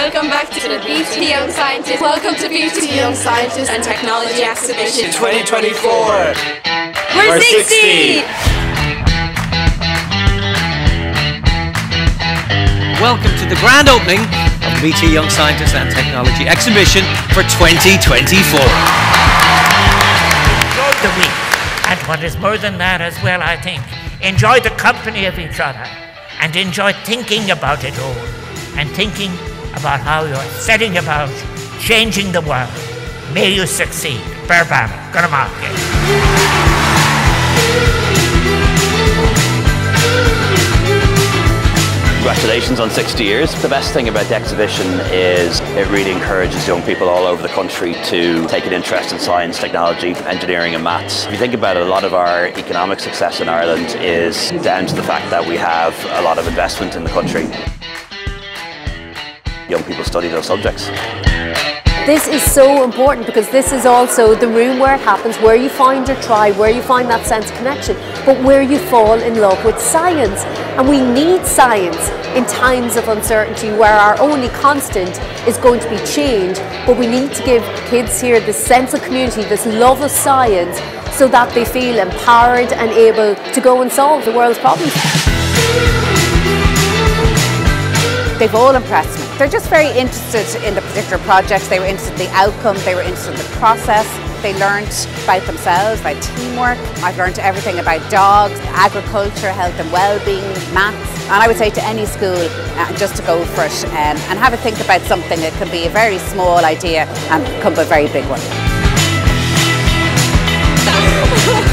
Welcome back to the BT Young Scientist. Welcome to BT Young Scientist and Technology Exhibition 2024. We're, 60. Welcome to the grand opening of the BT Young Scientist and Technology Exhibition for 2024. enjoy the week. And what is more than that as well, I think, enjoy the company of each other and enjoy thinking about it all and thinking about how you're setting about changing the world. May you succeed. Berbam, Guramakia. Congratulations on 60 years. The best thing about the exhibition is it really encourages young people all over the country to take an interest in science, technology, engineering and maths. If you think about it, a lot of our economic success in Ireland is down to the fact that we have a lot of investment in the country. Young people study those subjects. This is so important because this is also the room where it happens, where you find your tribe, where you find that sense of connection, but where you fall in love with science. And we need science in times of uncertainty where our only constant is going to be change, but we need to give kids here this sense of community, this love of science, so that they feel empowered and able to go and solve the world's problems. They've all impressed me. They're just very interested in the particular projects, they were interested in the outcome, they were interested in the process. They learned about themselves, about teamwork. I've learned everything about dogs, agriculture, health and well-being, maths. And I would say to any school, uh, just to go for it um, and have a think about something It can be a very small idea and become a very big one.